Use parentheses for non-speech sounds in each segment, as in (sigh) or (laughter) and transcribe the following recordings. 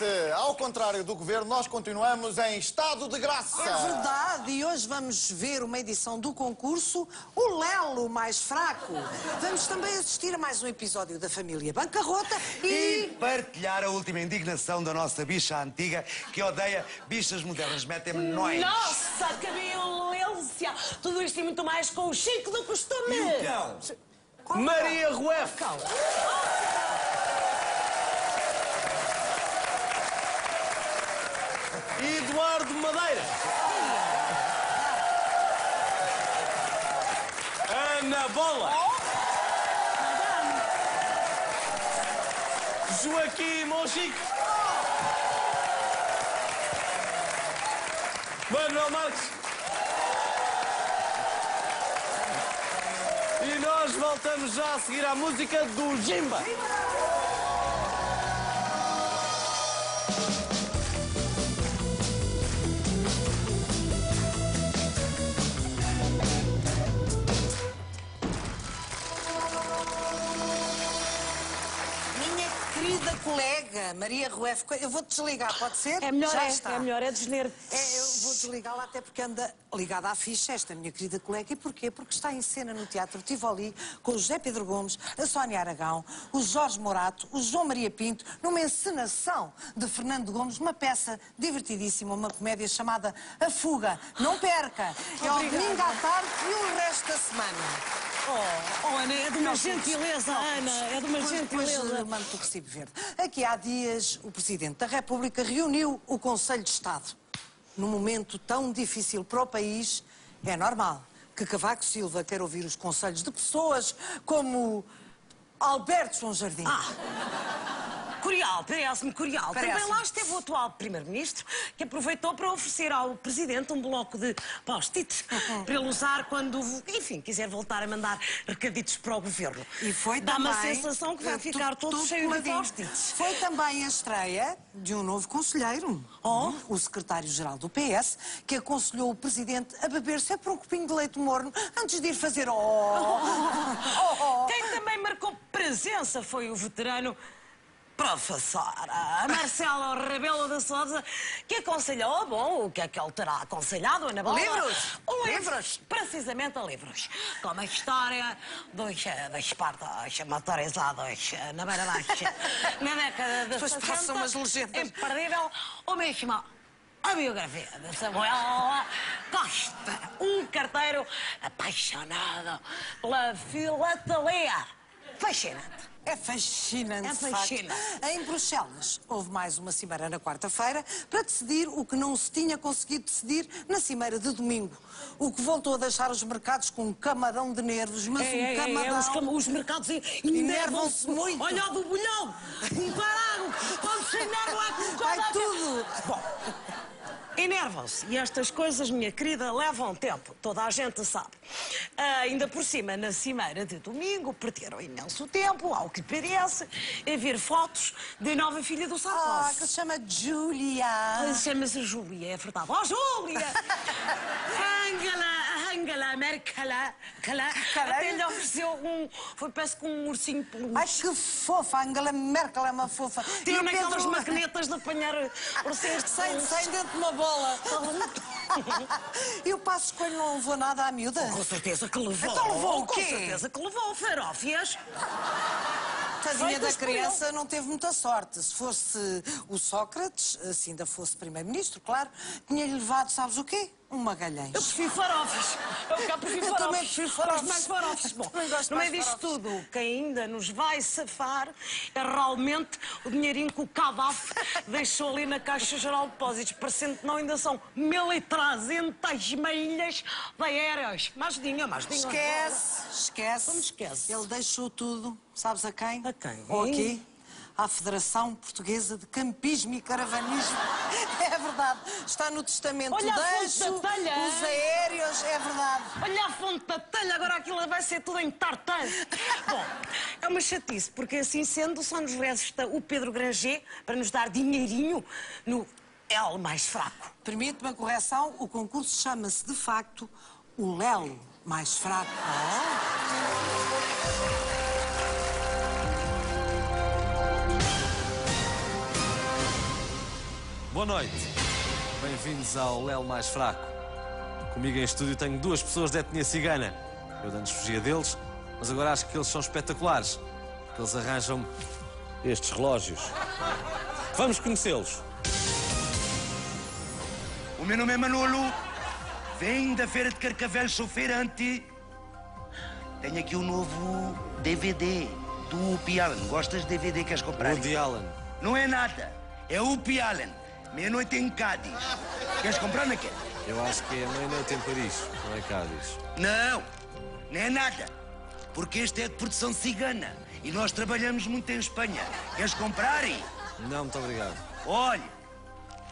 Exatamente. Ao contrário do governo, nós continuamos em estado de graça. É verdade, e hoje vamos ver uma edição do concurso O Lelo Mais Fraco. Vamos também assistir a mais um episódio da família Bancarrota E e. partilhar a última indignação da nossa bicha antiga que odeia bichas modernas. Metem-me nós. Nossa, que violência! Tudo isto e muito mais com o Chico do costume! Maria Rueff. Eduardo Madeira. Ana Bola. Joaquim Monchique. Manuel Marques. E nós voltamos já a seguir à música do Jimba. Maria Rueff, eu vou desligar, pode ser? É melhor, Já é, está. é melhor, é desner. É, eu vou desligá-la até porque anda ligada à ficha, esta minha querida colega. E porquê? Porque está em cena no Teatro Tivoli com o José Pedro Gomes, a Sónia Aragão, o Jorge Morato, o João Maria Pinto, numa encenação de Fernando Gomes, uma peça divertidíssima, uma comédia chamada A Fuga. Não perca! É ao domingo à tarde e o resto da semana. Oh, oh, Ana, é de uma Não, gentileza, não, Ana, é de uma depois, gentileza. eh, mando o recibo verde. Aqui há dias, o Presidente da República reuniu o Conselho de Estado. Num momento tão difícil para o país, é normal que Cavaco Silva queira ouvir os conselhos de pessoas como Alberto João Jardim. Curial, parece-me curial. Parece-me. Também lá esteve o atual Primeiro-Ministro, que aproveitou para oferecer ao Presidente um bloco de post-its (laughs) para ele usar quando, enfim, quiser voltar a mandar recaditos para o Governo. E foi Dá uma também, sensação que vai ficar todo cheio de post-its. Foi também a estreia de um novo conselheiro, Oh. o secretário-geral do PS, que aconselhou o presidente a beber sempre um copinho de leite morno antes de ir fazer (laughs) (laughs) oh, oh, oh. Quem também marcou presença foi o veterano professora Marcelo Rebelo de Sousa, que aconselhou, bom, o que é que ele terá aconselhado, Ana Bola? Livros? Livros. Precisamente a livros. Como a história dos, eh, dos Espartas motorizados eh, na Beira Baixa, (laughs) na década de Depois 60. passam umas legendas. Imperdível, o mesmo a biografia de Samuel Costa, um carteiro apaixonado pela filatelia. Fascinante. É fascinante, É fascinante. Em Bruxelas, houve mais uma cimeira na quarta-feira para decidir o que não se tinha conseguido decidir na cimeira de domingo. O que voltou a deixar os mercados com um camarão de nervos, mas É, um é, é, camarão... os, cam- os mercados Enervam-se muito. Olha o do bolhão, compararam, quando se enervam é Vai tudo! Bom, enervam-se. E estas coisas, minha querida, levam tempo. Toda a gente sabe. Ah, ainda por cima, na cimeira de domingo, perderam imenso tempo, ao que parece, a ver fotos da nova filha do Ah, Sarkozy. que se chama Julia. Chama-se Júlia, é verdade. Oh, Júlia! (laughs) Angela, Angela Merkel, cala, até lhe ofereceu um, foi parece que um ursinho peluche. Ai, que fofa, Angela Merkel é uma fofa. Tem E naquelas magnetas de apanhar ursinhos de peluche. sai dentro de uma bola. (laughs) e o Passo Coelho não levou nada à miúda? Com certeza que levou. Então levou o Com quê? certeza que levou farófias. Tadinha da criança não teve muita sorte. Se fosse o Sócrates, se ainda fosse primeiro-ministro, claro, tinha-lhe levado, sabes o quê? Um magalhães. Eu prefiro farofas. Eu cá prefiro Eu farofas. também prefiro farofas. Gosto mais de farofas. (laughs) Bom, Também gosto no meio disto tudo, quem ainda nos vai safar é realmente o dinheirinho que o Cadaf (laughs) deixou ali na Caixa Geral de Depósitos, parecendo que não ainda são 1.300 milhas de aéreos. Mais dinheiro, mais dinheiro. Esquece, esquece. Como esquece? Ele deixou tudo, sabes a quem? A quem? Ou aqui? À Federação Portuguesa de Campismo e Caravanismo. (laughs) É verdade. Está no testamento. Olha a fonte Deixo da telha. os aéreos, é verdade. Olha a fonte da telha, agora aquilo vai ser tudo em tartan. (laughs) Bom, é uma chatice, porque assim sendo, só nos resta o Pedro Granger para nos dar dinheirinho no L mais fraco. Permite-me a correção, o concurso chama-se de facto o Lelo mais fraco. Boa noite. Bem-vindos ao Léo Mais Fraco. Comigo em estúdio tenho duas pessoas de etnia cigana. Eu antes fugia deles, mas agora acho que eles são espetaculares. Que eles arranjam estes relógios. Vamos conhecê-los. O meu nome é Manolo. Venho da feira de Carcavelos, sou feirante. Tenho aqui o novo DVD do Woody Allen. Gostas de DVD? Queres comprar? Woody Allen. Não é nada. É o Woody Allen. Meia-noite em Cádiz. Queres comprar queres? Eu acho que é meia-noite em Paris, não é Cádiz. Não, não é nada. Porque este é de produção cigana. E nós trabalhamos muito em Espanha. Queres comprar? hein? Não, muito obrigado. Olha,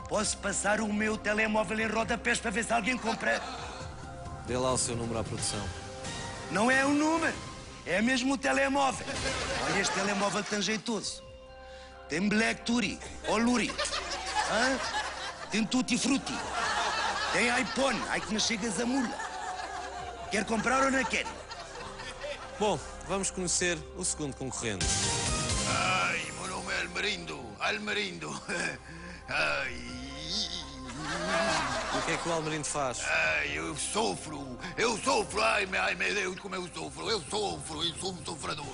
posso passar o meu telemóvel em rodapés para ver se alguém compra. Dê lá o seu número à produção. Não é o número, é mesmo o telemóvel. Olha, este telemóvel tão jeitoso. Tem Black Turi, ou Luri. Hã? Tem Tutti Frutti. Tem iPhone, ai que não chegas a mula. Quer comprar ou não quer? Bom, vamos conhecer o segundo concorrente. Ai, meu nome é Almerindo, Almerindo. Ai, o que é que o Almerindo faz? ai, eu sofro, eu sofro, ai, meu, ai, meu Deus, como eu sofro, eu sofro, eu sou um sofredor.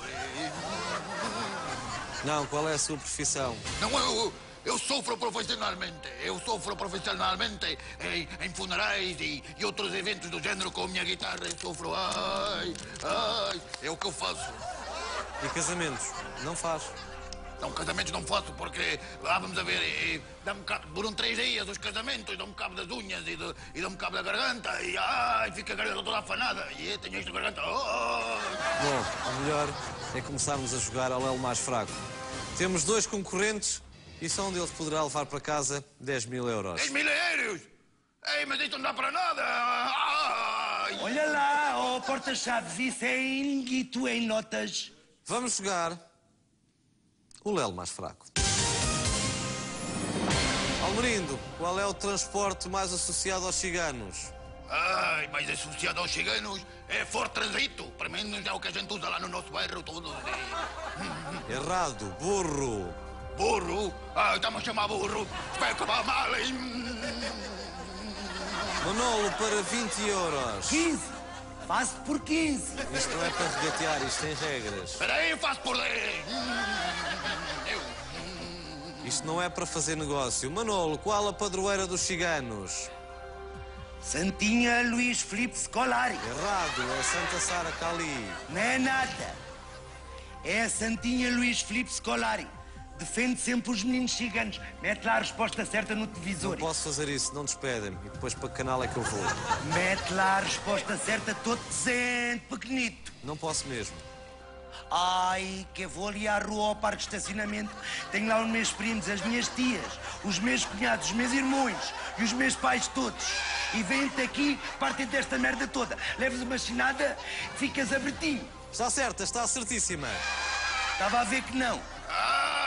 Não, qual é a sua profissão? Não, eu, eu sofro profissionalmente, eu sofro profissionalmente em, em funerais e, e outros eventos do género com a minha guitarra, eu sofro, ai, ai, é o que eu faço. E casamentos? Não faz. Não, casamentos não faço porque, lá vamos a ver, eh, dá-me cabo, duram três dias os casamentos, dão-me cabo das unhas e, do- e dão-me cabo da garganta e ai, fica a garganta toda afanada e eu tenho esta garganta. ai. Bom, o melhor é começarmos a jogar ao Lelo mais fraco. Temos dois concorrentes e só um deles poderá levar para casa 10 mil euros. 10 mil euros! Ei, mas isto não dá para nada! Ai. Olha lá, oh porta-chaves, isso é em guito, em notas. Vamos jogar o Lelo mais fraco. Almerindo, qual é o transporte mais associado aos ciganos? Ai, mas associado aos ciganos é Ford Transito. Para mim é o que a gente usa lá no nosso bairro os dias. Errado, burro. Burro? Ah, estamos a chamar burro. Espero que vá mal, hein? Manolo para 20 euros. 15. Faço por 15. Isto não é para regatear, isto tem regras. Espera aí, faço por 10. Eu. Isto não é para fazer negócio. Manolo, qual a padroeira dos ciganos? Santinha Luís Filipe Scolari. Errado, é Santa Sara Cali. Não é nada. É a Santinha Luís Filipe Scolari. Defende sempre os meninos ciganos. Mete lá a resposta certa no televisor. Não posso fazer isso, não despedem-me. E depois para que canal é que eu vou? Mete lá a resposta certa todo decente, pequenito. Não posso mesmo. Ai, que eu vou ali à rua ao parque de estacionamento. Tenho lá os meus primos, as minhas tias, os meus cunhados, os meus irmãos e os meus pais todos. E vêm-te aqui, partem desta merda toda. Leves uma chinada, ficas abertinho. Está certa, está certíssima. Estava a ver que não.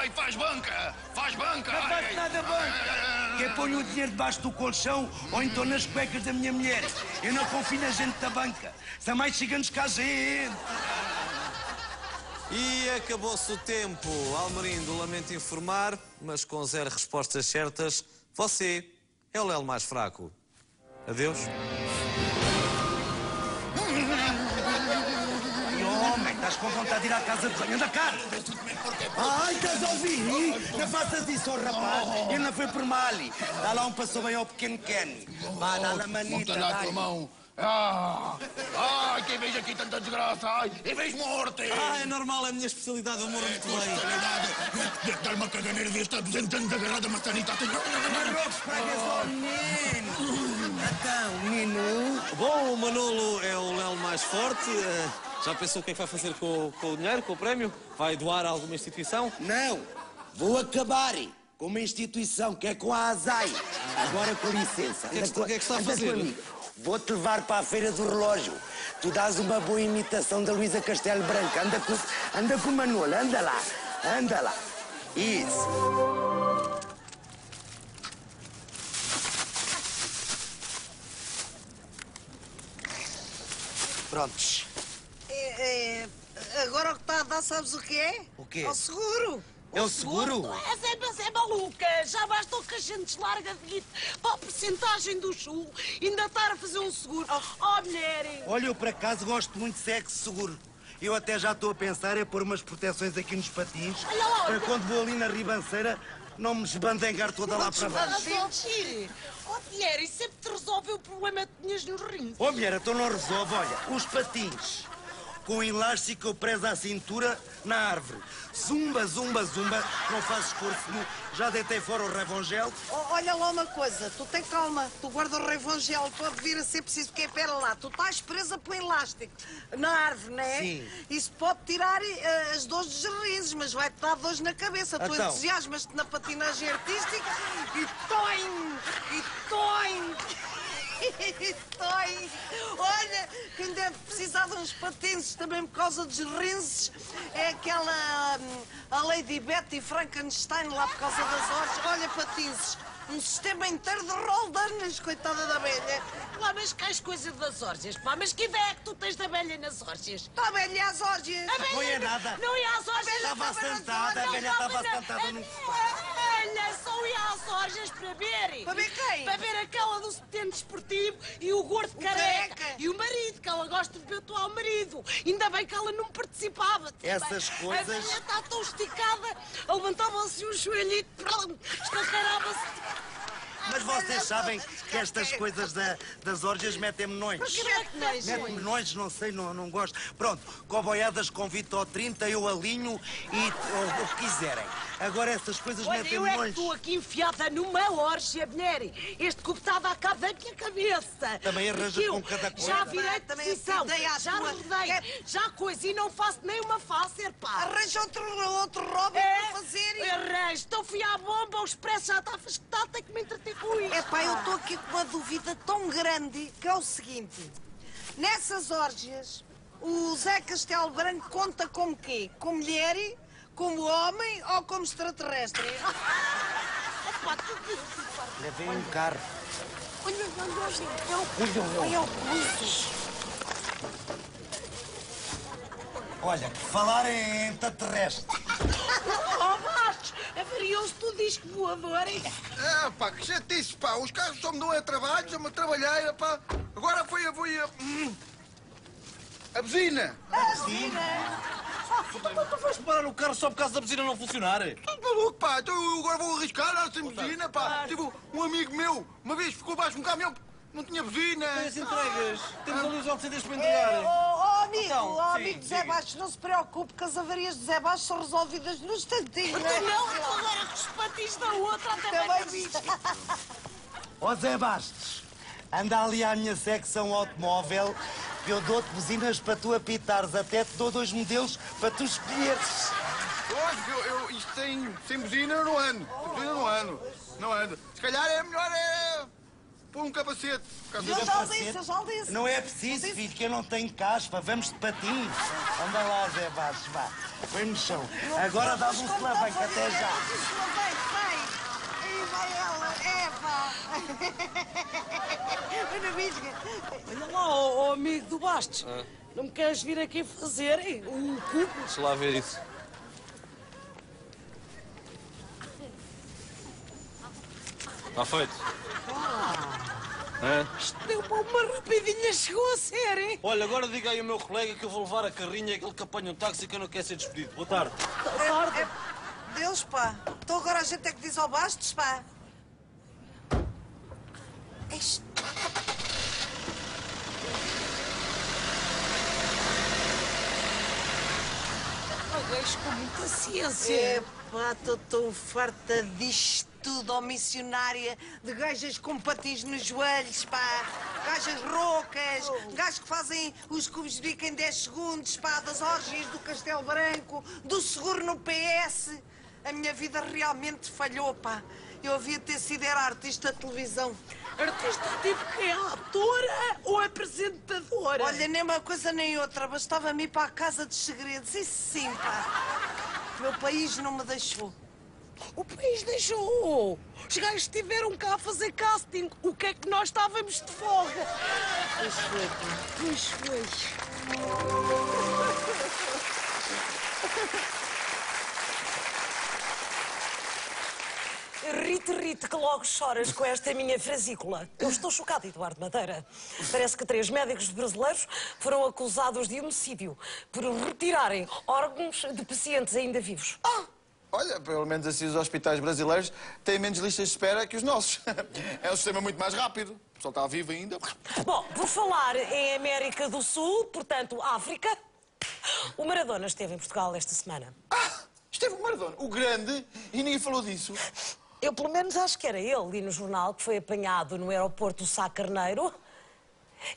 Ai, faz banca! Faz banca! Não faz nada bem. Que eu ponho o dinheiro debaixo do colchão ou então nas cuecas da minha mulher. Eu não confio na gente da banca. São mais ciganos que a gente. E acabou-se o tempo. Almerindo, lamento informar, mas com zero respostas certas, você é o Lelo mais fraco. Adeus. Estás com vontade de ir à casa de banho. Anda cá. Ai, estás a ouvir? Não faças isso, oh, rapaz. Ele não foi por mal. Dá lá um passou bem ao pequeno Ken. Vá, dá lá a manita. Bota lá a tua mão. Ah, ai, quem vejo aqui tanta desgraça. Ai, e vejo morte. Ah, é normal, é a minha especialidade, eu moro muito bem. Dar uma caganeira desta, apresentando agarrada uma sanita. Marrocos, pragas ao menino. Então, menino. Bom, o Manolo é o Lelo mais forte. Já pensou o que é que vai fazer com, com o dinheiro, com o prémio? Vai doar a alguma instituição? Não, vou acabar com uma instituição que é com a ASAI. Agora com licença. que é que o que é que está a fazer? comigo. Vou-te levar para a feira do relógio. Tu dás uma boa imitação da Luísa Castelo Branco. Anda com, anda com o Manolo, anda lá, anda lá. Isso. Prontos. É, é, agora o sabes o que é? O quê? Ao seguro. É o seguro? É, é, mas é maluca. Já bastou que a gente deslarga de guito para a porcentagem do chul ainda estar a fazer um seguro. Oh, mulher. Olha, eu por acaso gosto muito de sexo seguro. Eu até já estou a pensar em pôr umas proteções aqui nos patins. Olha lá, Para quando vou ali na ribanceira, não me esbandengar toda lá para baixo. Oh, mulher, e sempre te resolve o problema que tinhas nos rins. Ô mulher, então não resolve. Olha, os patins com elástico preso à cintura na árvore. Zumba, zumba, zumba. Não faz esforço nenhum. Já deitei fora o revongel. Oh, olha lá uma coisa, tu tem calma, tu guarda o revangel, pode vir a ser preciso que é pera lá. Tu estás presa pelo elástico na árvore, não é? Sim. Isso pode tirar eh, as dores dos rins, mas vai-te dar dores na cabeça. Tu Então. entusiasmas-te na patinagem artística e toim, e toim. E toim. Olha, quem deve precisar de uns patins também por causa dos rinses é aquela hum, a Lady Betty Frankenstein lá por causa das horas. Olha, patins, um sistema inteiro de roldanas, coitada da velha. Lá, mas que as coisas das órgias, pá. Mas que ideia é que tu tens da velha nas órgias? Está velha às orgias. A Não é nada. Não ia às órgias. Estava não estava sentada, nas a velha órgias, estava não, sentada a num só ia às órgias para ver. Para ver quem? Para ver aquela do setente esportivo e o gordo O careca. careca. E o marido, que ela gosta de ver o atual marido. Ainda bem que ela não participava. Essas Bem, coisas- A velha está tão esticada, levantava-se um joelhito, escancarava-se. Mas vocês sabem que estas coisas da- das orgias metem-me que é? Mete-me nojo, não sei, não, não gosto. Pronto, coboiadas com Vitor 30, eu alinho e o, o que quiserem. Agora essas coisas Olha, eu metem-me é que estou aqui enfiada numa orgia, mulher. Este cubo está a cabo da minha cabeça. Também arranja eu com cada coisa. Já virei de Também posição, assim, já rodei, É- já coisa e não faço nem uma face, pá. Arranja outro, outro Robin É, para fazer. arranjo. Então fui à bomba, o expresso já está fasquetado, tenho que me entreter com isto. É pá, eu estou aqui com uma dúvida tão grande que é o seguinte: nessas orgias, o Zé Castelo Branco conta como quê? Como mulher, como homem ou como extraterrestre? Levei um carro. Olha, olha, olha, olha, olha o. Olha, falar em extraterrestre. Oh, Bastos, avariou-se tu disco voador, hein? É, pá, que chatice, pá. Os carros só me dão é trabalho, só me trabalhar, pá. Agora foi a... Foi a... hum, a buzina. Tu vais parar o carro só por causa da buzina não funcionar? Tudo maluco, pá. Então eu agora vou arriscar lá sem buzina, pá. Tipo, um amigo meu, uma vez ficou abaixo de um caminhão que não tinha buzina. As entregas. Temos ali os LCDs para entregar. oh, oh, amigo, Então, oh, sim, amigo de Zé diga. Baixos, não se preocupe que as avarias de Zé Baixos são resolvidas num instantinho, não é? Não, então agora com os patins da outra até vai Também na vi. bicha. Ó Zé Bastos, anda ali à minha secção automóvel que eu dou-te buzinas para tu apitares. Até te dou dois modelos para tu escolheres. Hoje, eu, eu, isto sem, sem buzina eu não ando. Sem buzina eu não ando. Não ando. Se calhar é melhor é pôr um capacete. Eu já disse, eu já disse. Não é preciso, filho, que eu não tenho caspa. Vamos de patins. Anda lá, Zé Bastos, vá. Põe no chão. Agora dá-me um solavanco. Até já. Vai, vai. Vai ela, é, pá. Olha, bisca. Olha lá, ó ó amigo do Bastos. Não me queres vir aqui fazer hein, um cubo? Deixa lá ver isso. Está feito. Hã? Deu uma, uma rapidinha, chegou a ser, hein? Olha, agora diga aí ao meu colega que eu vou levar a carrinha, aquele que apanha um táxi que eu não quero ser despedido. Boa tarde. É, é, Deus, pá. Então agora a gente é que diz ao Bastos, pá. Isto. Pagueis com muita ciência. Epá, estou tão farta disto tudo, ó missionária, de gajas com patins nos joelhos, pá, gajas roucas, gajos que fazem os cubos de bico em 10 segundos, pá, das orgias do Castelo Branco, do seguro no PS. A minha vida realmente falhou, pá. Eu havia ter sido era artista de televisão. Artista tipo que é atora ou apresentadora? Olha, nem uma coisa nem outra, bastava-me ir para a Casa dos Segredos, isso sim, pá. O meu país não me deixou. O país deixou. Os gajos estiveram cá a fazer casting. O que é que nós estávamos de folga? Pois foi, pá. Pois foi. (laughs) Acredito que logo choras com esta minha frasícula. Eu estou chocado, Eduardo Madeira. Parece que três médicos brasileiros foram acusados de homicídio por retirarem órgãos de pacientes ainda vivos. Ah, olha, pelo menos assim os hospitais brasileiros têm menos listas de espera que os nossos. (laughs) É um sistema muito mais rápido. O pessoal está vivo ainda. Bom, por falar em América do Sul, portanto, África, o Maradona esteve em Portugal esta semana. Ah, esteve o Maradona, o grande, e ninguém falou disso. Eu, pelo menos, acho que era ele, li no jornal, que foi apanhado no aeroporto Sá Carneiro.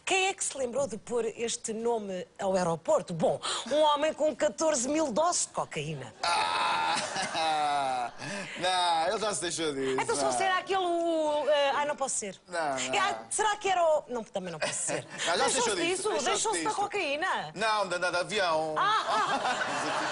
Quem é que se lembrou de pôr este nome ao aeroporto? Bom, um homem com 14 mil doses de cocaína. Ah, (laughs) não, ele já se deixou disso. Então, só será aquele. eh, ai, não posso ser. Não, não. Ah, será que era o. Não, também não posso ser. Não, já se deixou disso, disso, deixou-se da cocaína. Não, de andar de avião. Ah, (laughs)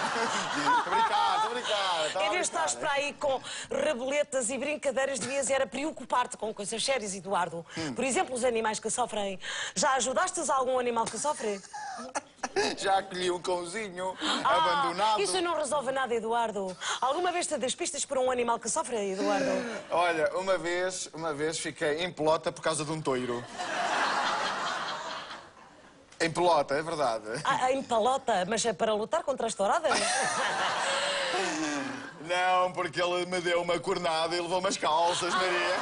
Estou a brincar, estou a brincar. Em vez de estás para aí com reboletas e brincadeiras, devias era preocupar-te com coisas sérias, Eduardo. Hum. Por exemplo, os animais que sofrem. Já ajudaste algum animal que sofre? (laughs) Já acolhi um cãozinho Ah, abandonado. Isso não resolve nada, Eduardo. Alguma vez te das pistas para um animal que sofre, Eduardo? (laughs) Olha, uma vez, uma vez fiquei em pelota por causa de um toiro. Em pelota, é verdade. Ah, em palota, mas é para lutar contra as touradas? (laughs) Não, porque ele me deu uma cornada e levou umas calças, Maria.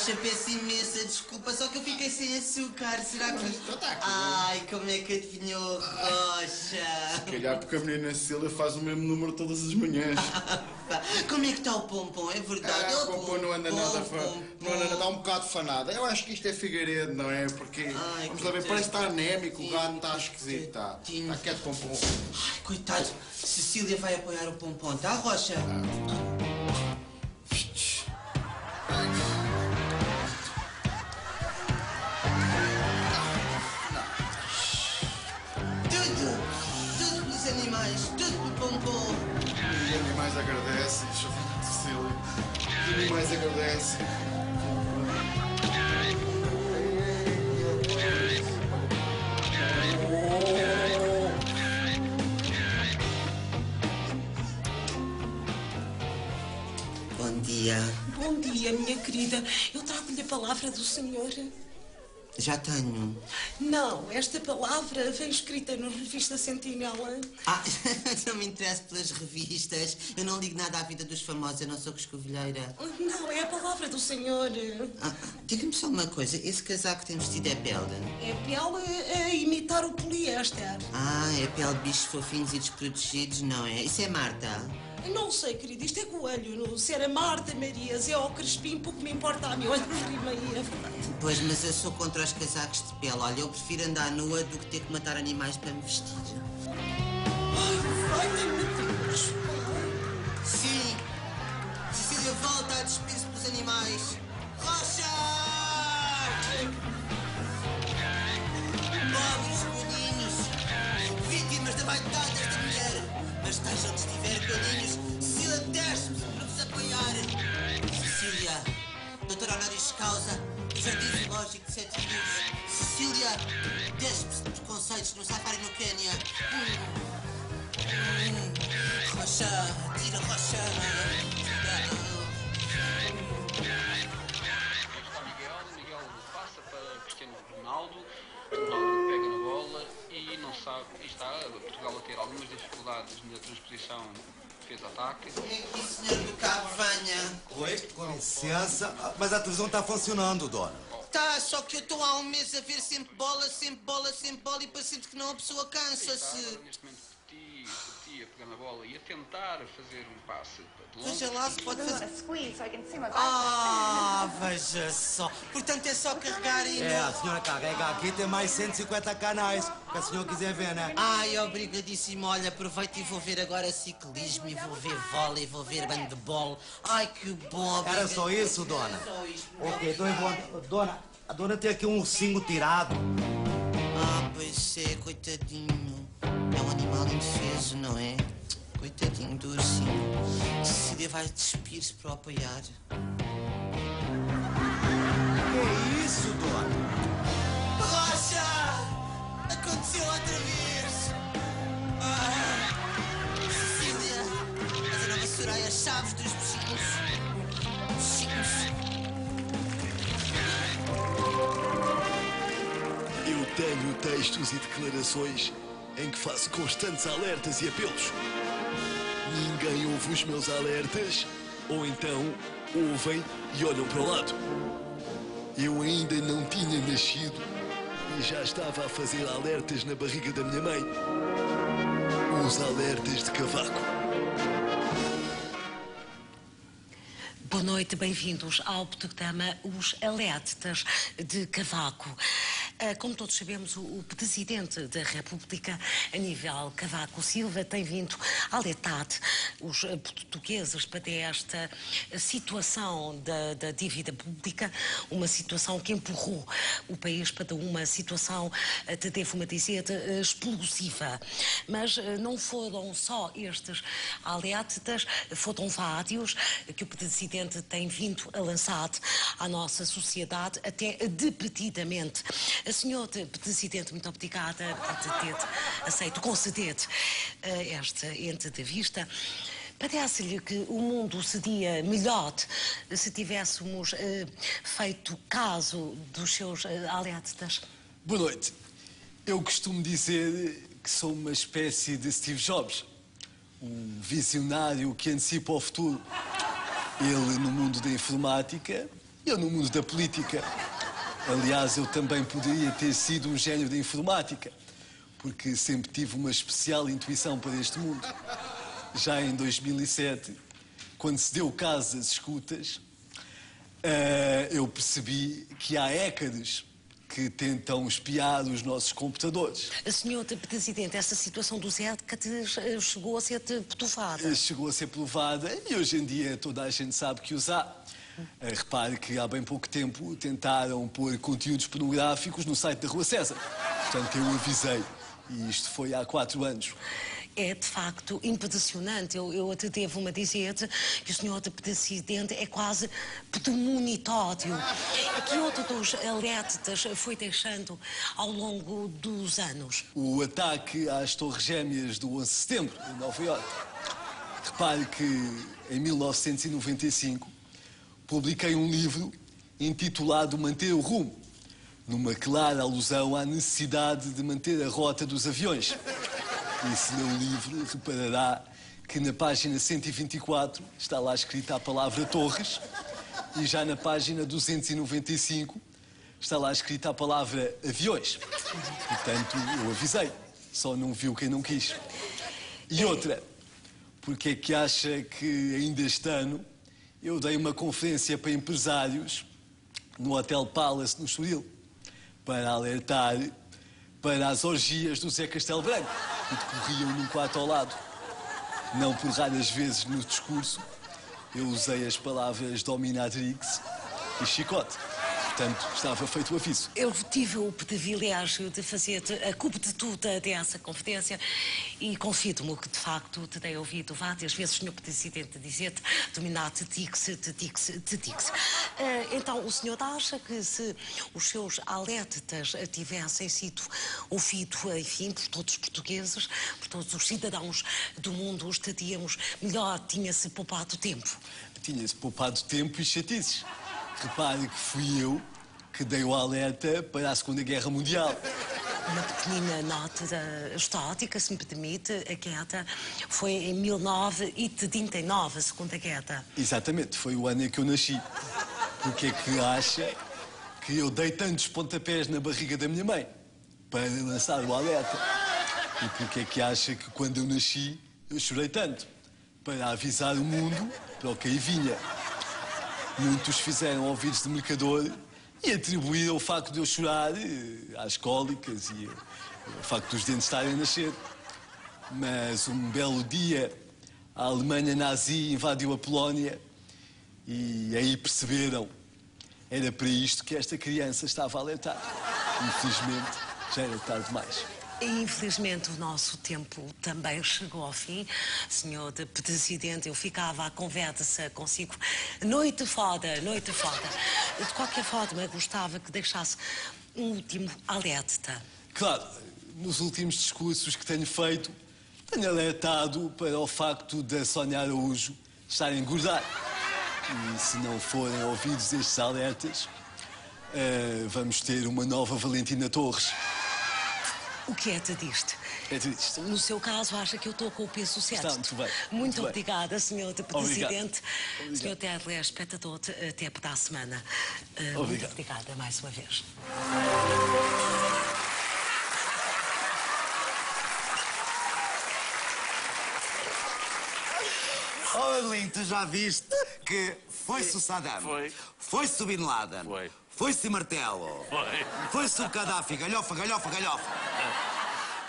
Rocha, peço imensa desculpa, só que eu fiquei sem açúcar. Será que. Ai, como é que adivinhou, Rocha? Calhar porque a menina Cecília faz o mesmo número todas as manhãs. (laughs) Como é que está o pompom? É verdade? Ah, Oh, o Pompom não anda nada não anda nada, está um bocado fanada. Eu acho que isto é Figueiredo, não é? Porque, Ai, vamos lá ver, parece que está anémico, o gato está esquisito, está. Está quieto, Pompom. Ai, coitado. Cecília vai apoiar o pompom, tá, Rocha? Tudo, animais, tudo pelo pompom. Os animais agradecem, chovendo Cecília. Os animais agradecem. Bom dia. Bom dia, minha querida. Eu trago-lhe a palavra do Senhor. Já tenho. Não, esta palavra vem escrita na revista Sentinela. Ah, (laughs) não me interesso pelas revistas. Eu não ligo nada à vida dos famosos, eu não sou coscovilheira. Não, é a palavra do Senhor. Ah, Diga-me só uma coisa, esse casaco que tem vestido é pele? É pele a imitar o poliéster. Ah, é pele de bichos fofinhos e desprotegidos, não é? Isso é Marta? Não sei, querido, isto é coelho. Não? Se era Marta Maria, Zé ou Crespim, pouco me importa a mim. Olha, rima aí, é verdade. Pois, mas eu sou contra os casacos de pele. Olha, eu prefiro andar nua do que ter que matar animais para me vestir. Ai, vai-me Deus. Sim! Cecília volta a despir-se pelos animais. Rocha! Pobres meninos, vítimas da vaidade desta mulher. Mas esteja onde Cecília desce-me para vos apoiar. Cecília, doutora honoris causa, Jardim Zoológico de Sete Rios. Cecília, desce-me de preconceitos no safari no Quênia. Rocha, tira Rocha. Defesa-ataque. É aqui, senhor do Cabo, venha. Oi, com licença. Mas a televisão está funcionando, dona. Tá, só que eu estou há um mês a ver sempre bola, sempre bola, sempre bola e parece que não a pessoa cansa-se. neste momento Petit, Petit a pegar na bola e a tentar fazer um passe. Veja lá se pode fazer. Ah, (laughs) veja só. Portanto é só carregar e É, a senhora carrega aqui, tem mais 150 canais, que a senhora quiser ver, né? Ai, obrigadíssimo. Olha, aproveito e vou ver agora ciclismo e vou ver vôlei, vou ver handball. Ai, que bom. Era só isso, dona? Só isso. Ok, então eu vou... Dona, a dona tem aqui um ursinho tirado. Ah, pois é, coitadinho. É um animal indefeso, não é? Coitadinho do ursinho. Cecília vai despir-se para o apoiar. Que isso, dona? Rocha! Aconteceu outra vez! Ah, Cecília, mas eu não vassourei as chaves dos bichinhos. Bichinhos. Eu tenho textos e declarações em que faço constantes alertas e apelos. Ninguém ouve os meus alertas, ou então ouvem e olham para o lado. Eu ainda não tinha nascido e já estava a fazer alertas na barriga da minha mãe. Os alertas de cavaco. Boa noite, bem-vindos ao programa Os Alertas de Cavaco. Ah, Como todos sabemos, o Presidente da República, Aníbal Cavaco Silva, tem vindo alertar os ah, portugueses para esta situação da, da dívida pública, uma situação que empurrou o país para uma situação, ah, te devo-me dizer, ah, explosiva. Mas ah, não foram só estes alertas, foram vários que o Presidente tem vindo a lançar à nossa sociedade, até repetidamente. Senhor Presidente, muito obrigada por ter aceito conceder eh, esta entrevista. Parece-lhe que o mundo seria melhor se tivéssemos eh, feito caso dos seus eh, alertas? Boa noite. Eu costumo dizer que sou uma espécie de Steve Jobs, um visionário que antecipa o futuro. Ele no mundo da informática, eu no mundo da política. Aliás, eu também poderia ter sido um gênio da informática, porque sempre tive uma especial intuição para este mundo. Já em 2007, quando se deu caso das escutas, eh, eu percebi que há décadas que tentam espiar os nossos computadores. Senhor Presidente, essa situação dos ERCATs eh, chegou a ser petufada. Chegou a ser provada e hoje em dia toda a gente sabe que os há. Eh, Repare que há bem pouco tempo tentaram pôr conteúdos pornográficos no site da Rua César. Portanto, eu avisei. E isto foi há quatro anos. É de facto impressionante. Eu, eu até devo-me a dizer que o senhor presidente é quase premonitório. Que outro dos alertas foi deixando ao longo dos anos? O ataque às Torres Gêmeas do 11 de setembro, em Nova Iorque. Repare que em 1995 publiquei um livro intitulado Manter o Rumo, numa clara alusão à necessidade de manter a rota dos aviões. E se lê o livro, reparará que na página 124 está lá escrita a palavra Torres e já na página 295 está lá escrita a palavra aviões. Portanto, eu avisei, só não viu quem não quis. E outra, porque é que acha que ainda este ano eu dei uma conferência para empresários no Hotel Palace, no Estoril, para alertar para as orgias do Zé Castelo Branco, que decorriam num quarto ao lado. Não por raras vezes no discurso, eu usei as palavras dominatrix e chicote. Portanto, estava feito o aviso. Eu tive o privilégio de fazer a cobertura dessa conferência e confirmo que, de facto, te dei ouvido várias vezes o Sr. Presidente dizer-te dominate, dixe, te dixe, te dixe. Então, o senhor acha que se os seus alertas tivessem sido ouvidos, enfim, por todos os portugueses, por todos os cidadãos do mundo, estaríamos melhor, tinha-se poupado tempo? Tinha-se poupado tempo e chatices. Repare que fui eu que dei o alerta para a Segunda Guerra Mundial. Uma pequenina nota histórica, se me permite, a queda foi em 1939, a Segunda Guerra. Exatamente, foi o ano em que eu nasci. Porque é que acha que eu dei tantos pontapés na barriga da minha mãe para lançar o alerta? E porque é que acha que quando eu nasci eu chorei tanto? Para avisar o mundo para o que aí vinha. Muitos fizeram ouvidos de mercador e atribuíram o facto de eu chorar eh, às cólicas e eh, o facto dos dentes estarem a nascer. Mas um belo dia a Alemanha nazi invadiu a Polónia e aí perceberam era para isto que esta criança estava a alertar. Infelizmente já era tarde demais. Infelizmente, o nosso tempo também chegou ao fim. Senhor de Presidente, eu ficava à conversa consigo. Noite foda, noite foda. De qualquer forma, gostava que deixasse um último alerta. Claro, nos últimos discursos que tenho feito, tenho alertado para o facto da Sónia Araújo estar a engordar. E se não forem ouvidos estes alertas, eh, vamos ter uma nova Valentina Torres. O que é disto? É triste. No seu caso, acha que eu estou com o peso certo? Está muito bem, Muito, muito bem. obrigada, senhor de Obrigado. Presidente. Obrigado. Senhor telespectador, até para a semana. Uh, Muito Obrigado. obrigada mais uma vez. Oh, Adelinho, tu já viste que foi-se o Saddam, Foi. foi-se o Bin Laden, Foi. Foi-se Martelo, Foi. foi-se o Gaddafi, galhofa, galhofa, galhofa.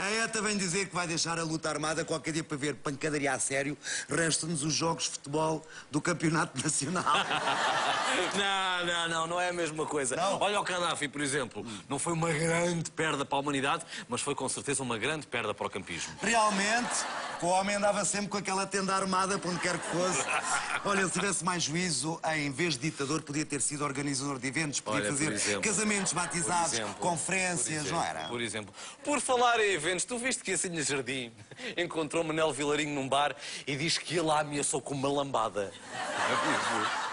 É também dizer que vai deixar a luta armada qualquer dia para ver pancadaria a sério. Resta-nos os jogos de futebol do Campeonato Nacional. (laughs) Não, não, não, não é a mesma coisa. Olha o Gaddafi, por exemplo. Não foi uma grande perda para a humanidade, mas foi com certeza uma grande perda para o campismo. Realmente, o homem andava sempre com aquela tenda armada para onde quer que fosse. (laughs) Olha, se tivesse mais juízo, em vez de ditador, podia ter sido organizador de eventos, podia Olha, fazer exemplo. casamentos batizados, exemplo, conferências, por não exemplo, era? Por exemplo. Por falar em eventos, tu viste que a Sinha Jardim (laughs) encontrou Manel Vilarinho num bar e diz que ele a ameaçou com uma lambada.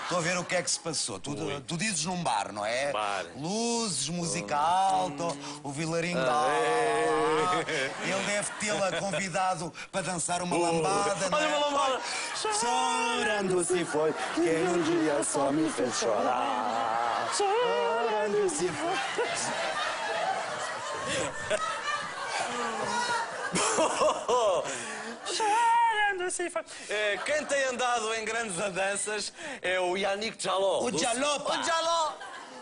Estou a ver o que é que se passou. Tu, tu dizes num bar, não é? Bar. Luzes, música alta, o Vilarinho dá. Ele deve tê-la convidado para dançar uma lambada, não Olha é? uma lambada. Chorando se foi, quem um dia só me fez chorar. Chorando se foi. Chorando assim, fa- Eh, Quem tem andado em grandes andanças é o Yannick Jaló. O Jalopa. O Jaló.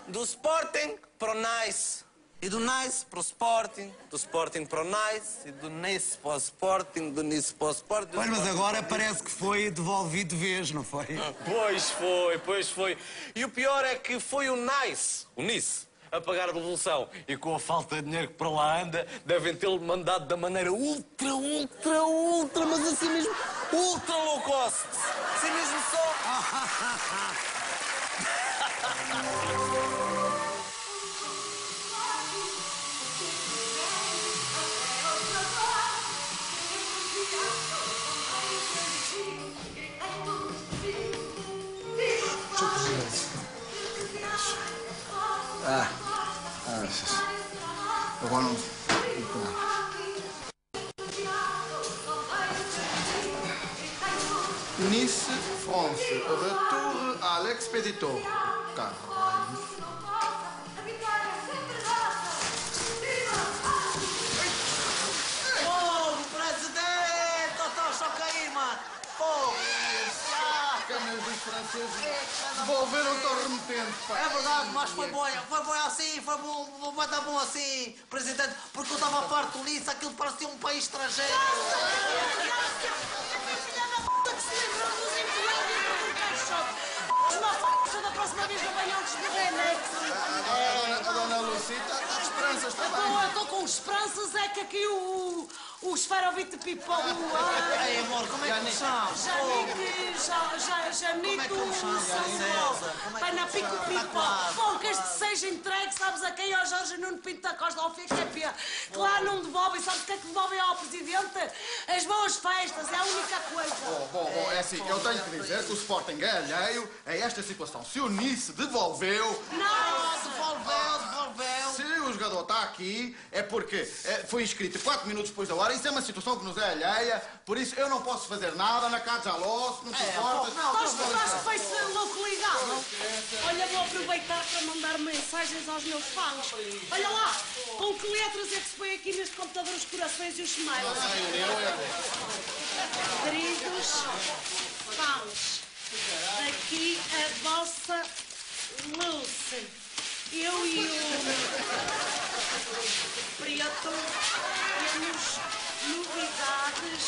Do Sporting para o Nice. E do Nice para o Sporting. Do Sporting para o Nice. E do Nice para o Sporting. Do Nice para o Sporting. Pois, mas agora parece que foi devolvido de vez, não foi? Pois foi, pois foi. E o pior é que foi o Nice, o Nice, a pagar a devolução. E com a falta de dinheiro que para lá anda, devem tê-lo mandado da maneira ultra, ultra, ultra, mas assim mesmo, ultra low cost. Assim mesmo só. (laughs) agora. Nice, France. Retour à l'expéditeur. Caralho. Dos franceses devolveram-te ao remetente, pá. É verdade, mas foi bom, foi bom assim, foi bom, vai dar bom assim, presidente, porque eu estava farto disso, aquilo parecia um país estrangeiro. próxima vez não venham é? A dona, Lucita está de esperanças também. Eu estou com esperanças, é que aqui o, o esferovite pipão. Ei, amor, como é que me chamas? Janique, Ja- Ja- Janito, Como é que me chamas? Sanzosa, Como é que vai me na pico chamas? pipo. Tá Bom, que este seja entregue, sabes a quem? Ao Jorge Nuno Pinto da Costa, ao FQP. Claro, não devolvem, sabes o que é que devolvem ao Presidente? As boas festas, é a única coisa. Bom, bom, bom, é assim, eu tenho que dizer que o Sporting é alheio a esta situação. Se o Nice devolveu, Não, devolveu, devolveu. Jogador está aqui, é porque é, foi inscrito 4 minutos depois da hora. Isso é uma situação que nos é alheia, por isso eu não posso fazer nada na casa Aló, se não te importas. Nós estás feito louco ligado. Olha, vou aproveitar para mandar mensagens aos meus fãs. Olha lá, com que letras é que se põe aqui neste computador os corações e os smiles? Queridos fãs, daqui a vossa Lucy. Eu e o Preto temos novidades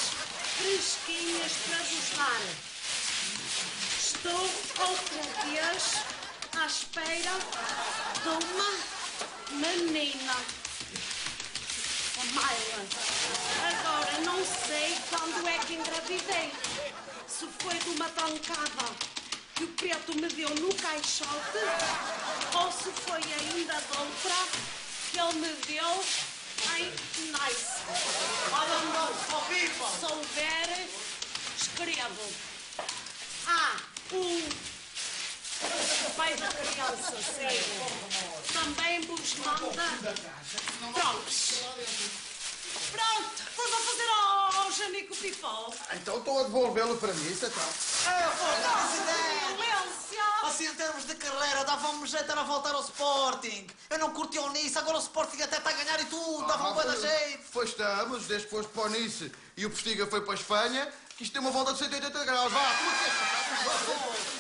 fresquinhas para vos dar. Estou outra vez à espera de uma menina. Maila, agora não sei quando é que engravidei. Se foi de uma tancada que o preto me deu no caixote ou se foi ainda de outra que ele me deu em nice. Se souber, escrevo. Ah, o pai da criança, sim. Também vos manda. Pronto, estás a fazer ao, Janico Pipó. Então estou a devolvê-lo para mim, Violência! Assim, em termos de carreira, dava-me jeito era voltar ao Sporting. Eu não curti o Nice, agora o Sporting até está a ganhar e tudo, dava-me bué da jeito. Pois estamos, desde que foste para o Nice e o Postiga foi para a Espanha, que isto tem uma volta de 180 graus. Vá, Ele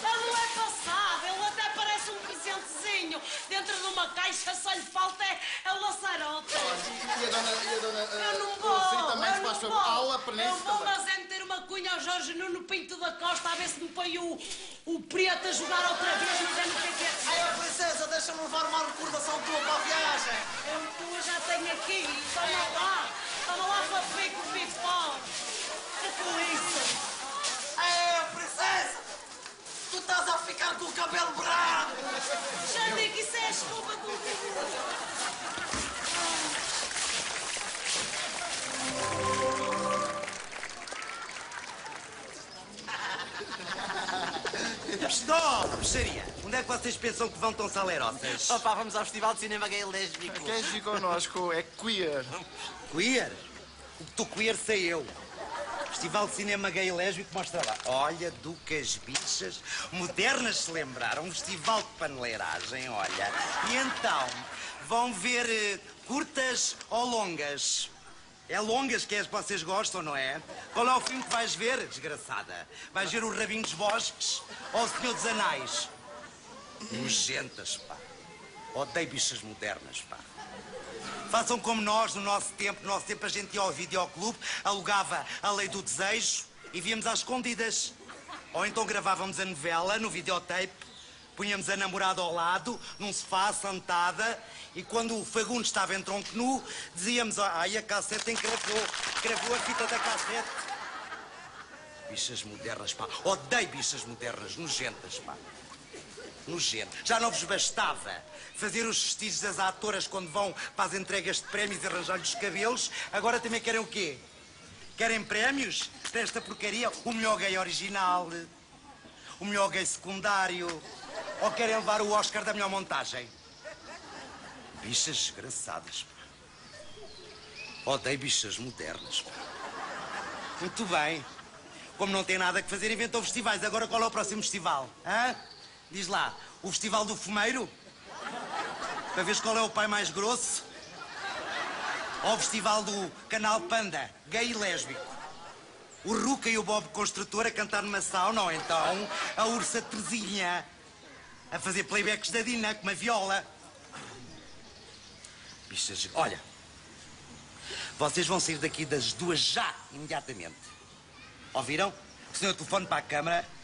uma caixa só lhe falta é, é o laçarote. E a dona... E a dona Eu não eh, vou, Sim, também eu se faz não vou. Aula para Eu vou, também. mas é meter uma cunha ao Jorge Nuno Pinto da Costa a ver se me põe o, o preto a jogar outra vez, mas é no que é Ai, ó, princesa, deixa-me levar uma recordação tua para a viagem. Eu tua já tenho aqui, toma lá, toma lá para ver com o pipó. É com isso. Ai, ó, princesa, tu estás a ficar com o cabelo branco. Já digo que isso é a escova do Stop, peixaria. Onde é que vocês pensam que vão tão salerosas? Opa, vamos ao Festival de Cinema Gay Lésbico. Quem ficou connosco é queer. Queer? O que tu queer sei eu. Festival de Cinema Gay e Lésbico mostra lá. Olha, do que as bichas modernas se lembraram. Um festival de paneleiragem, olha. E então, vão ver eh, curtas ou longas? É longas que é as que vocês gostam, não é? Qual é o filme que vais ver, desgraçada? Vais ver o Rabinho dos Bosques ou o Senhor dos Anais? Nojentas, pá. Odeio bichas modernas, pá. Façam como nós, no nosso tempo. No nosso tempo a gente ia ao videoclube, alugava a lei do desejo e víamos às escondidas. Ou então gravávamos a novela no videotape, punhamos a namorada ao lado, num sofá, sentada, e quando o Fagundo estava em tronco nu, dizíamos, ai, a cassete encravou, cravou a fita da cassete. Bichas modernas, pá. Odeio bichas modernas, nojentas, pá. Nojento. Já não vos bastava fazer os vestidos das atoras quando vão para as entregas de prémios e arranjar-lhes os cabelos. Agora também querem o quê? Querem prémios para esta porcaria? O melhor gay original, o melhor gay secundário, ou querem levar o Oscar da melhor montagem? Bichas desgraçadas, pá. Odeio bichas modernas, pá. Muito bem. Como não tem nada que fazer, inventam festivais. Agora qual é o próximo festival? Hã? Diz lá, o Festival do Fumeiro? Para ver qual é o pai mais grosso? Ou o Festival do Canal Panda, gay e lésbico? O Ruca e o Bob Construtor a cantar numa sauna, ou então a Ursa Terezinha a fazer playbacks da Dina com uma viola. Bichas, olha, vocês vão sair daqui das duas já, imediatamente. Ouviram? O senhor telefone para a Câmara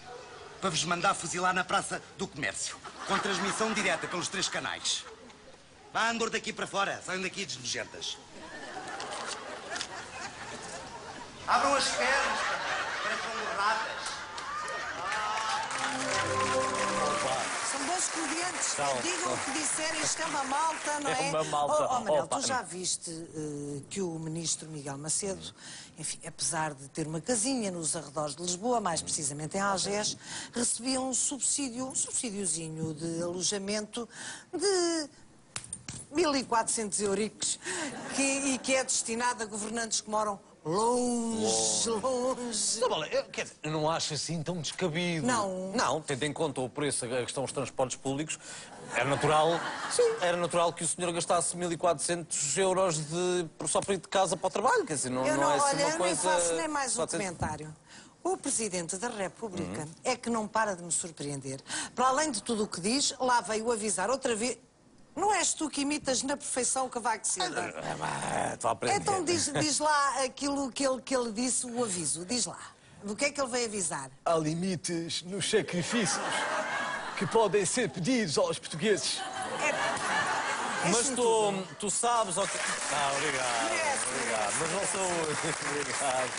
para vos mandar fuzilar na Praça do Comércio, com transmissão direta pelos três canais. Vá, andor daqui para fora, saiam daqui desnojentas. Abram as pernas, São, Digam o que disserem, isto é uma malta, não é? É uma malta. Oh, oh, Manel, Opa. tu já viste eh, que o ministro Miguel Macedo, enfim, apesar de ter uma casinha nos arredores de Lisboa, mais precisamente em Algés, recebia um subsídio, um subsídiozinho de alojamento de 1.400 euritos que, e que é destinado a governantes que moram longe, longe. Não, eu, quer dizer, eu não acho assim tão descabido. Não. Não, tendo em conta o preço, a questão dos transportes públicos, era natural, era natural que o senhor gastasse 1.400 euros de, só para ir de casa para o trabalho. Quer dizer, não, Eu não, não, é assim olha, uma eu coisa... nem faço nem mais um 400. comentário. O Presidente da República Uhum. é que não para de me surpreender. Para além de tudo o que diz, lá veio avisar outra vez. Não és tu que imitas na perfeição o Cavaco Silva? Então diz, diz lá aquilo que ele, que ele disse, o aviso. Diz lá. Do que é que ele veio avisar? Há limites nos sacrifícios que podem ser pedidos aos portugueses. Mas tu, tu sabes o que. Ah, obrigado. Obrigado. Mas não sou. (laughs) obrigado.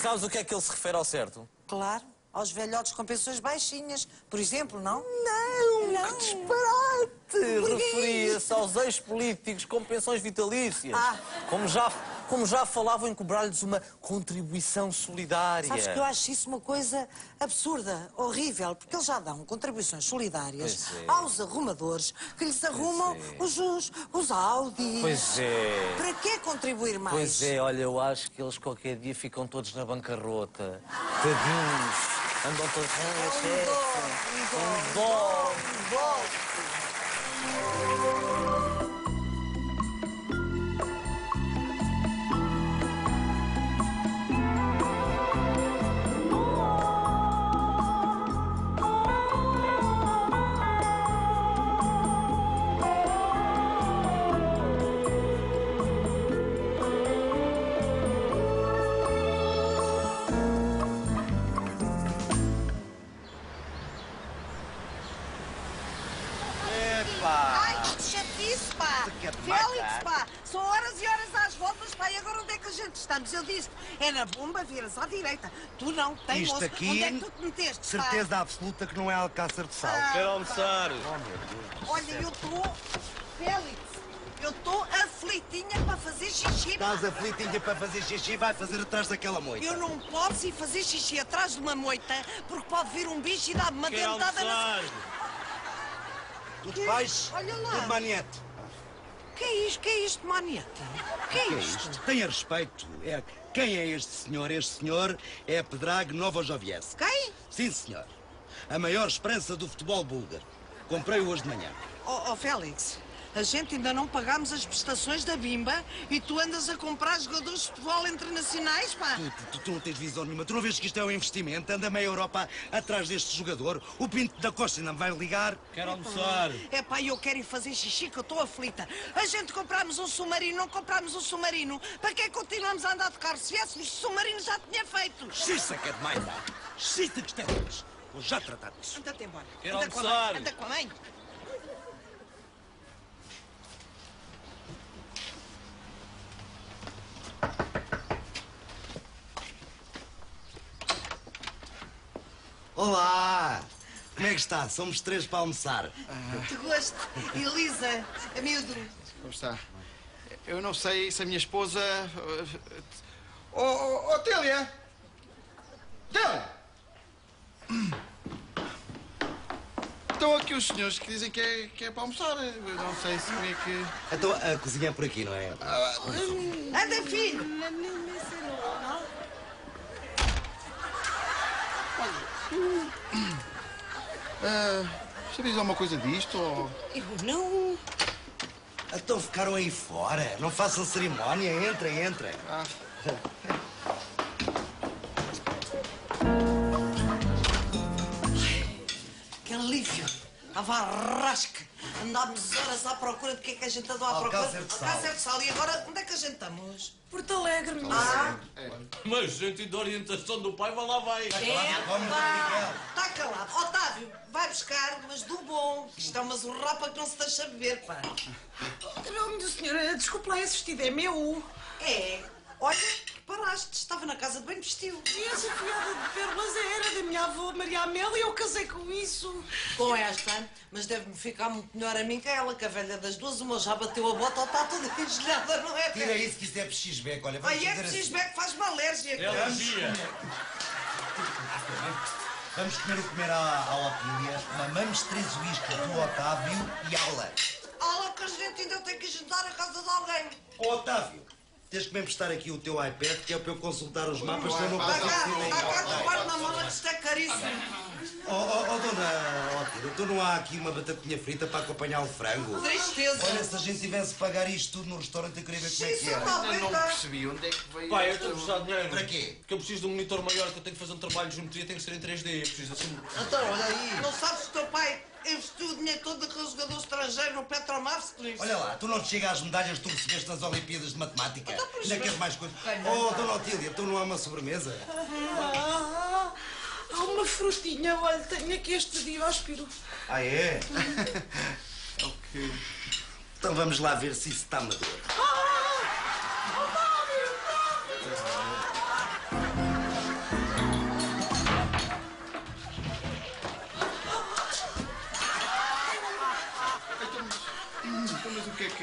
Sabes o que é que ele se refere ao certo? Claro, aos velhotes com pensões baixinhas, por exemplo, não? Não, não. que disparate! Referia-se aos ex-políticos com pensões vitalícias. Ah. Como, já, como já falavam em cobrar-lhes uma contribuição solidária. Sabes que eu acho isso uma coisa absurda, horrível, porque eles já dão contribuições solidárias é. aos arrumadores que lhes arrumam os Jus, os Audi. Pois é. Para que contribuir mais? Pois é, olha, eu acho que eles qualquer dia ficam todos na bancarrota. Tadinhos. Andam todos. Ah, chefe. Um dó. Um dó. Estamos? Eu disse, é na bomba, viras à direita. Tu não, tem Isto moço. aqui, Onde é que tu te meteste, pá? certeza absoluta que não é Alcácer de Sal. Ah, Quero almoçar. Olha, eu estou... Félix, eu estou aflitinha para fazer xixi. pá. Estás aflitinha para fazer xixi vai fazer atrás daquela moita. Eu não posso ir fazer xixi atrás de uma moita porque pode vir um bicho e dar-me uma dentada na... (laughs) Tudo faz? Olha lá. Tudo maniete. Que é isto? Que é isto, manieta? Que é Que é isto? isto? Tenha respeito. É, quem é este senhor? Este senhor é Pedrag Novojoviesc. Quem? Sim, senhor. A maior esperança do futebol búlgaro. Comprei-o hoje de manhã. Oh, oh, Félix, a gente ainda não pagámos as prestações da Bimba e tu andas a comprar jogadores de futebol internacionais, pá. Tu, tu- tu não tens visão nenhuma. Tu não vês que isto é um investimento? Anda meia Europa atrás deste jogador. O Pinto da Costa ainda me vai ligar. Quero almoçar. É pá, eu quero ir fazer xixi que eu estou aflita. A gente comprámos um submarino, não comprámos um submarino. Para que continuamos a andar de carro? Se viéssemos de submarino já tinha feito. Xista que é demais, pá. Xista que isto é demais. Vou já tratar disso. Anda-te embora. Quero anda com a almoçar. mãe. Anda com a mãe. Olá! Como é que está? Somos três para almoçar. Muito gosto. Elisa, amigo. Como está? Eu não sei se a minha esposa. Oh, oh, oh Télia! Télia! Estão aqui os senhores que dizem que é, que é para almoçar. Eu não sei se como é que. Então, a cozinha é por aqui, não é? Anda, filho. Ah, sabias alguma coisa disto? Ou... Eu não. Então ficaram aí fora. Não façam cerimónia. Entrem, entrem. Que alívio. Estava a rasca. Andámos horas à procura de que é que a gente andou à procura. Alcácer de Sal. Alcácer de Sal. E agora, onde é que a gente estamos? Porto Alegre, menino. Ah, Mas sentido de orientação do pai, vai lá, vai. é, Está calado. Otávio, vai buscar, mas do bom. que Isto é uma zurrapa que não se deixa beber, pá. Não, minha senhora, desculpe lá, esse vestido é meu. É. Olha, reparaste, estava na casa de bem vestiu. E essa fiada de pérolas era da minha avó Maria Amélia e eu casei com isso. Com esta, mas deve-me ficar muito melhor a mim que a ela, que a velha das duas, uma já bateu a bota ou está toda engelhada, não é? Tira isso que isto é PXB. Olha, vamos Ai, é preciso assim. faz-me alérgia. Vamos comer o comer à, à Opília. Mamamos três whisky do Otávio e Ala. Ala, que a gente ainda tem que jantar a casa de alguém. Otávio, tens que me emprestar aqui o teu iPad, que é para eu consultar os mapas, se eu não Está consigo cá, nem está cá, guarda na mala que isto é caríssimo. Oh, oh, oh, dona Otília, então não há aqui uma batatinha frita para acompanhar o frango? Tristeza. Olha, se a gente tivesse que pagar isto tudo no restaurante, eu queria ver como é que era. Eu não aguenta. percebi onde é que veio. Pai, eu estou a precisar de dinheiro. Para quê? Porque eu preciso de um monitor maior, que eu tenho que fazer um trabalho de geometria, tem que ser em 3D. Eu preciso assim. Então, olha aí. Não sabes que o teu pai investiu o dinheiro todo daquele jogador estrangeiro no Petromavsk? Olha lá, tu não te chega às medalhas que tu recebeste nas Olimpíadas de Matemática? Então, Ainda queres mais coisas? Oh, dona Otília, tu não há uma sobremesa? Ah, há uma frutinha, olha, tenho aqui este dióspiro. Ah, é? (laughs) É o que. Então vamos lá ver se isso está maduro.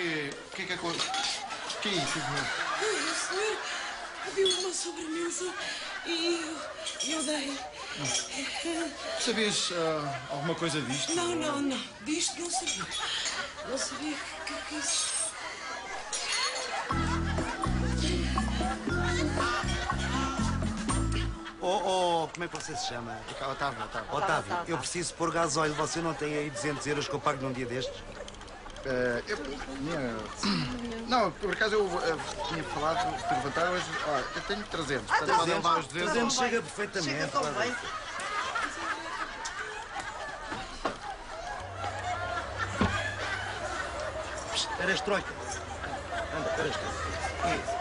O que é que. Que é que acontece? O que é isso, irmão? O senhor pediu uma sobremesa e eu, eu dei. Sabias ah, alguma coisa disto? Não, não, não. Disto não sabia. Não sabia que, que isso. Oh, oh, como é que você se chama? Otávio, Otávio. Otávio, eu preciso pôr gasóleo. Você não tem aí 200 euros que eu pago num dia destes? Eh, eu tinha... (clears throat) Não, por acaso eu eh, tinha falado, fui levantar hoje. Olha, eu tenho 300. Ah, portanto, 300, podem levar os 200. 300 chega perfeitamente. Chega tão bem. Eras troika. Anda, eras troika. Isso.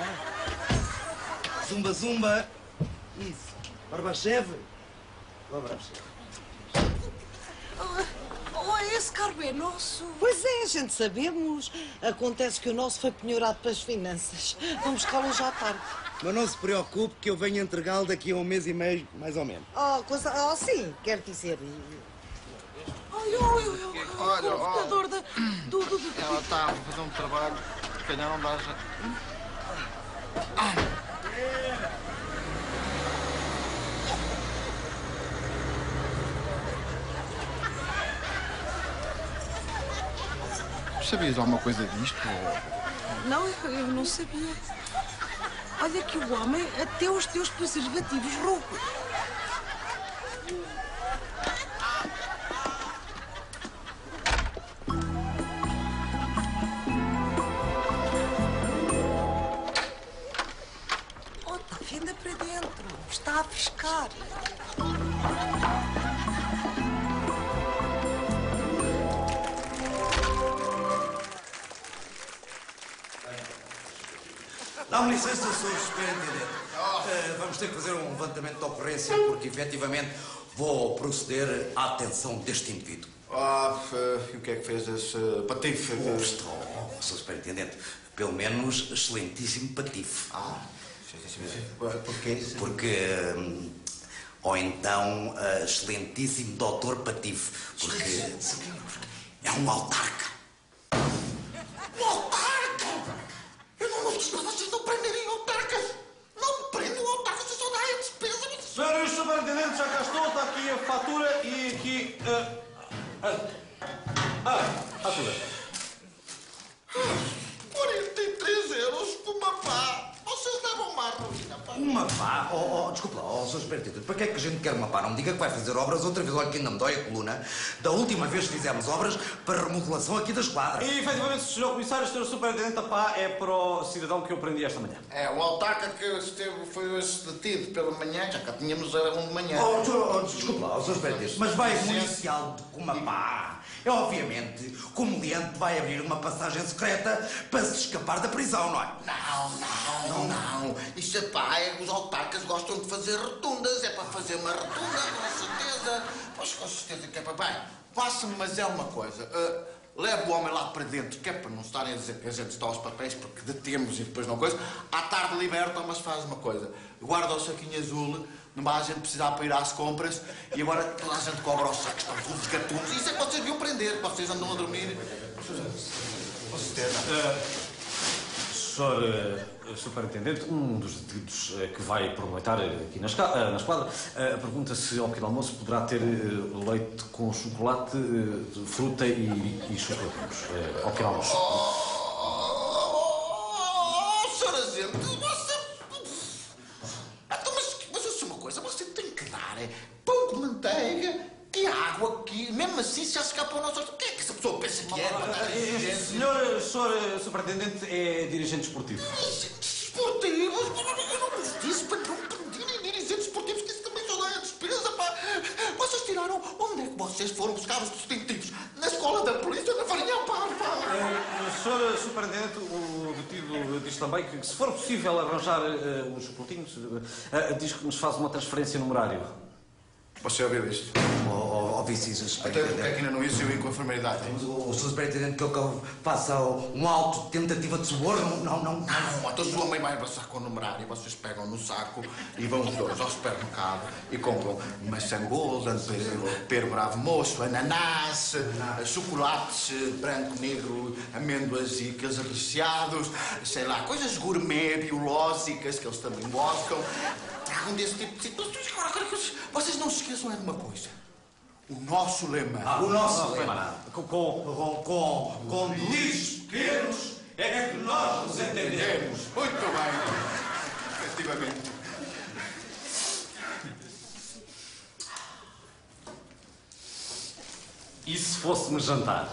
Ah. Zumba, zumba. Isso. Barbachev. Barbachev. Oh, esse carro é nosso. Pois é, a gente sabemos. Acontece que o nosso foi penhorado pelas finanças. Vamos buscá-lo já à tarde. Mas não se preocupe que eu venho entregá-lo daqui a um mês e meio, mais ou menos. Oh, coisa... oh sim, quero dizer. Olha, olha, olha, Olha, o computador da, do, do, do... Ela está a fazer um trabalho, se calhar não dá já. Sabias alguma coisa disto? Não, eu, não sabia. Olha que o homem até os teus preservativos roubou. Sr. Superintendente. Eh, vamos ter que fazer um levantamento de ocorrência, porque efetivamente vou proceder à atenção deste indivíduo. Ah, e o que é que fez esse patife? Oh, estou, Sr. Superintendente. Pelo menos excelentíssimo patife. Ah, sim. Porquê? Porque. hum, ou então, eh, excelentíssimo doutor patife. Porque é um autarca. Eu não gosto de vocês não prenderem autarcas. Não prendam autarcas, vocês só dão despesa. Senhores superintendentes, já cá estou, está aqui a fatura e aqui. ah, ah, ah, fatura. 43 euros uma pá. Vocês levam uma ruína, pá. Uma pá? Oh, oh, desculpa lá, Sr. Superintendente, para que é que a gente quer uma pá? Não me diga que vai fazer obras outra vez. Olha que ainda me dói a coluna. Da última vez que fizemos obras para remodelação aqui da esquadra. E efetivamente, Sr. Comissário, Sr. Superintendente, a pá é para o cidadão que eu prendi esta manhã. É, o autarca que esteve, foi hoje detido pela manhã, já cá tínhamos era um de manhã. Oh, oh, oh, desculpe lá, oh, Sr. Superintendente, mas vai municial com uma pá. É obviamente que o meliante vai abrir uma passagem secreta para se escapar da prisão, não é? Não, não, não, não. Isso é pá, é, os autarcas gostam de fazer rotundas. É para fazer uma rotunda, com certeza. Pois com certeza que é para bem. Faça-me, mas é uma coisa. ah, leve o homem lá para dentro, que é para não estarem a dizer que a gente está aos papéis porque detemos e depois não coisa. À tarde liberta, mas faz uma coisa. Guarda o saquinho azul, não há a gente precisar para ir às compras e agora toda a gente cobra os sacos, estão todos gatunos. Isso é que vocês deviam prender, vocês andam a dormir. Com certeza. Senhor eh, Superintendente, um dos detidos eh, que vai aproveitar eh, aqui na, eh, na esquadra eh, pergunta se ao pequeno almoço poderá ter eh, leite com chocolate, eh, fruta e, e chocolatinhos eh, ao pequeno almoço. Oh, você... Então, mas, eu sei uma coisa, você tem que dar é, pão de manteiga água aqui. Mesmo assim, se já escapa o nosso... O que é que essa pessoa pensa que é? exigência? senhor, senhor Superintendente é dirigente esportivo. Esportivos? Eu não vos disse para não pedirem dirigentes esportivos, que isso também só dá a despesa, pá. Vocês tiraram... Onde é que vocês foram buscar os distintivos? Na escola da polícia, na farinha pá, pá. Eh, Senhor Superintendente, o detido diz também que, se for possível arranjar eh, os eh, eh, diz que nos faz uma transferência numerário. Você ouviu isto? Oh, Vicis, Até porque é que ainda não existiu com a enfermidade? O, o Sr. Superintendente que ele faça um auto tentativa de suborno? Não, não. Não, então o homem vai passar com o numerário e vocês pegam no saco e vão os dois ao supermercado e compram maçã golden, per, per bravo moço, ananás, chocolates branco, negro, amêndoas e aqueles recheados, sei lá, coisas gourmet, biológicas que eles também gostam. Tragam desse tipo de situações. Vocês não se esqueçam é de uma coisa. O nosso lema. Ah, o nosso lema. Com, com, com, com delícios pequenos é que nós nos entendemos. Muito bem. Efetivamente. E se fôssemos jantar?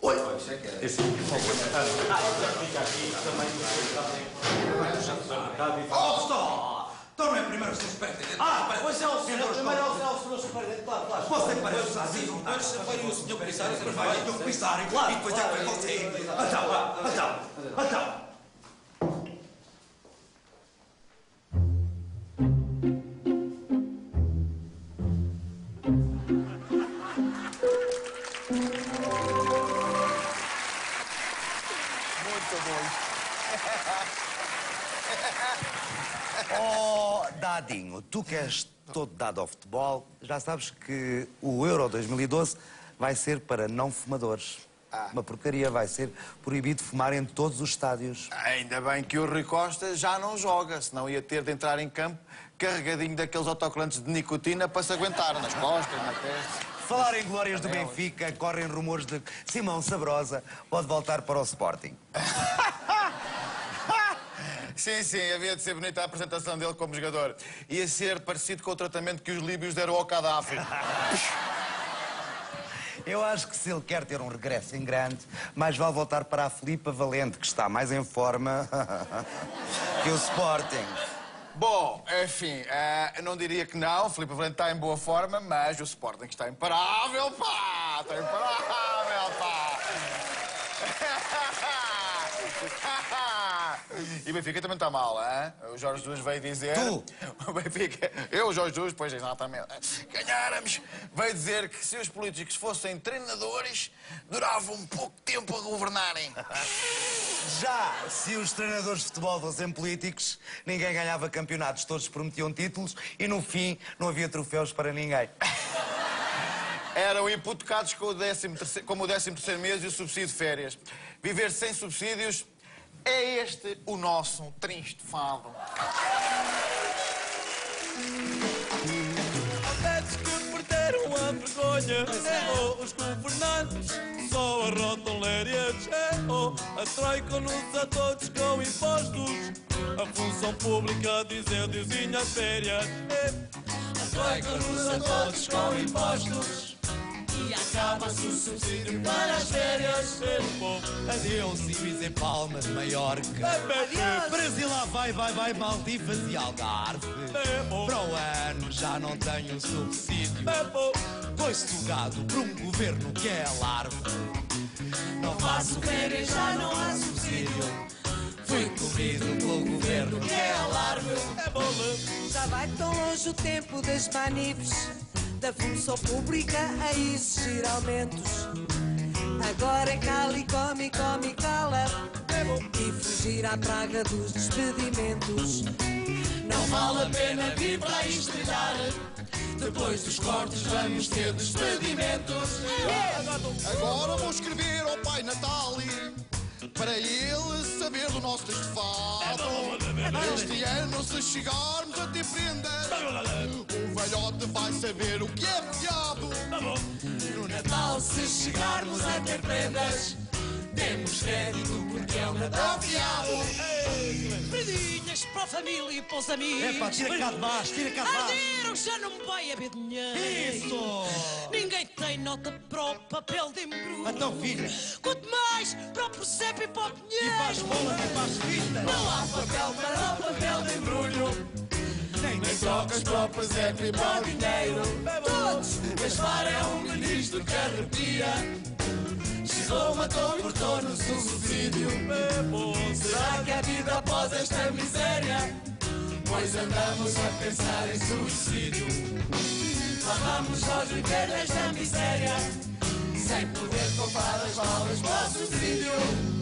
Oi, isso é que é. Esse por favor. Fica aqui também. Oh, stop! Torne primeiro o Sr. Superintendente. Ah, pois é o senhor. Primeiro é o senhor superintendente, claro, claro. Você parece sozinho. Depois vai o Sr. Comissário, depois vai o Sr. Comissário. E depois é você. Então, então, então. Dadinho, tu que és todo dado ao futebol, já sabes que o Euro 2012 vai ser para não fumadores. Uma porcaria, vai ser proibido fumar em todos os estádios. Ainda bem que o Rui Costa já não joga, senão ia ter de entrar em campo carregadinho daqueles autocolantes de nicotina para se aguentar nas costas, na testa. Falar em glórias do Benfica, correm rumores de que Simão Sabrosa pode voltar para o Sporting. (laughs) Sim, sim, havia de ser bonita a apresentação dele como jogador. Ia ser parecido com o tratamento que os líbios deram ao Gaddafi. (laughs) Eu acho que se ele quer ter um regresso em grande, mais vale voltar para a Filipa Valente, que está mais em forma (laughs) que o Sporting. Bom, enfim, eh, não diria que não, Filipe Valente está em boa forma, mas o Sporting está imparável, pá! Está imparável, pá! (laughs) E o Benfica também está mal, hein? O Jorge Jesus veio dizer... Tu? (laughs) O Benfica... Eu, o Jorge Jesus, pois, exatamente. Ganháramos. Veio dizer que se os políticos fossem treinadores, duravam um pouco tempo a governarem. (laughs) Já se os treinadores de futebol fossem políticos, ninguém ganhava campeonatos, todos prometiam títulos e no fim não havia troféus para ninguém. (laughs) Eram hipotecados com o 13 terceiro- como o 13 terceiro mês e o subsídio de férias. Viver sem subsídios é este o nosso triste fado. Antes que perderam a vergonha, oh, os governantes só arrotam lérias. Oh, atroicam-nos a todos com impostos. A função pública dizer dizinhas férias. Atroicam-nos a todos com impostos. E acaba-se o subsídio para as férias. Adeus, Ibiza em Palmas, Maiorca. Brasil lá vai, vai, vai, Maldivas e Algarve. Para o ano já não tenho subsídio. Foi-se o gado para um governo que é larvo. Não faço férias, já não há subsídio. Fui comido pelo governo que é larvo. Já vai tão longe o tempo das manifes, da função pública a exigir aumentos. Agora é cali, come, come, cala e fugir à praga dos despedimentos. Não vale a pena vir para estrear. Depois dos cortes vamos ter despedimentos. Agora vou escrever ao Pai Natal para ele saber do nosso texto de fado. Este ano, se chegarmos a ter prendas, velhote vai saber o que é fiado. No Natal, se chegarmos a ter prendas, temos crédito porque é o Natal fiado. Perdinhas para a família e para os amigos. Epá, tira cá de baixo, tira cá de baixo. Arderam, já não me vai haver dinheiro. Isso! Ninguém tem nota para o papel de embrulho. Então, filha. Quanto mais para o presépio e para o dinheiro. E para as bolas e para as fitas. Não há papel para o papel de embrulho. Nem, trocas e para o dinheiro. Todos! Gaspar é um ministro que arrepia. Chegou, matou, cortou-nos o subsídio. Será que a vida após esta miséria? Pois andamos a pensar em suicídio. Lá vamos nós viver nesta miséria, sem poder comprar as balas para o subsídio.